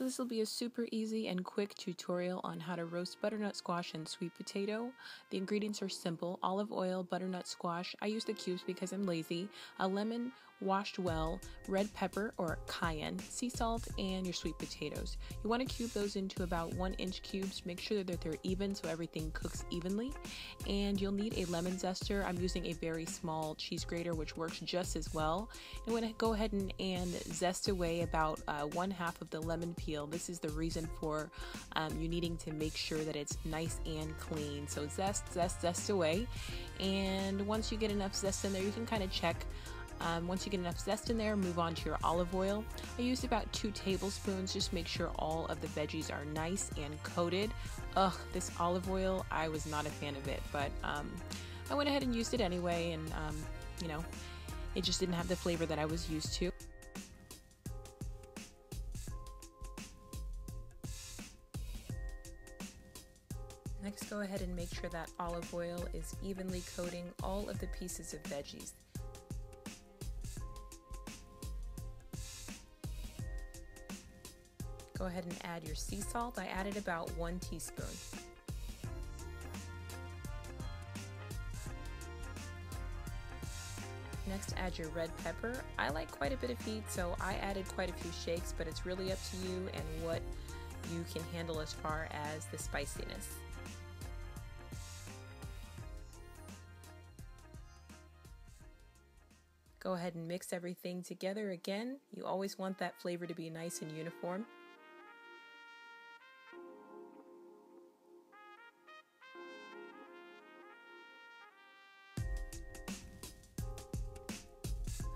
So this will be a super easy and quick tutorial on how to roast butternut squash and sweet potato. The ingredients are simple, olive oil, butternut squash, I use the cubes because I'm lazy, a lemon washed well, red pepper or cayenne, sea salt, and your sweet potatoes. You want to cube those into about one inch cubes, make sure that they're even so everything cooks evenly. And you'll need a lemon zester. I'm using a very small cheese grater which works just as well. I'm going to go ahead and, and zest away about uh, one half of the lemon This is the reason for um, you needing to make sure that it's nice and clean. So zest, zest, zest away. And once you get enough zest in there, you can kind of check um, once you get enough zest in there, move on to your olive oil. I used about two tablespoons, just make sure all of the veggies are nice and coated. Ugh, this olive oil, I was not a fan of it, but um, I went ahead and used it anyway, and um, you know, it just didn't have the flavor that I was used to. Next, go ahead and make sure that olive oil is evenly coating all of the pieces of veggies. Go ahead and add your sea salt. I added about one teaspoon. Next, add your red pepper. I like quite a bit of heat, so I added quite a few shakes, but it's really up to you and what you can handle as far as the spiciness. Go ahead and mix everything together again. You always want that flavor to be nice and uniform.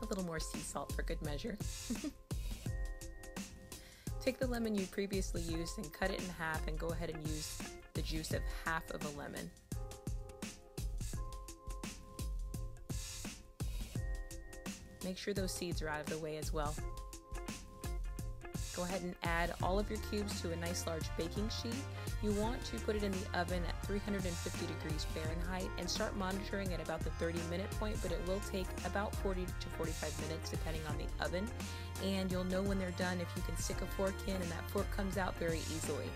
a little more sea salt for good measure. Take the lemon you previously used and cut it in half and go ahead and use the juice of half of a lemon. Make sure those seeds are out of the way as well. Go ahead and add all of your cubes to a nice large baking sheet. You want to put it in the oven at 350 degrees Fahrenheit and start monitoring at about the 30 minute point, but it will take about 40 to 45 minutes depending on the oven. And you'll know when they're done if you can stick a fork in and that fork comes out very easily.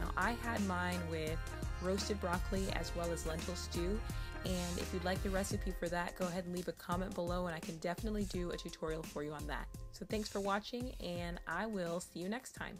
Now I had mine with roasted broccoli as well as lentil stew and if you'd like the recipe for that, go ahead and leave a comment below and I can definitely do a tutorial for you on that. So thanks for watching and I will see you next time.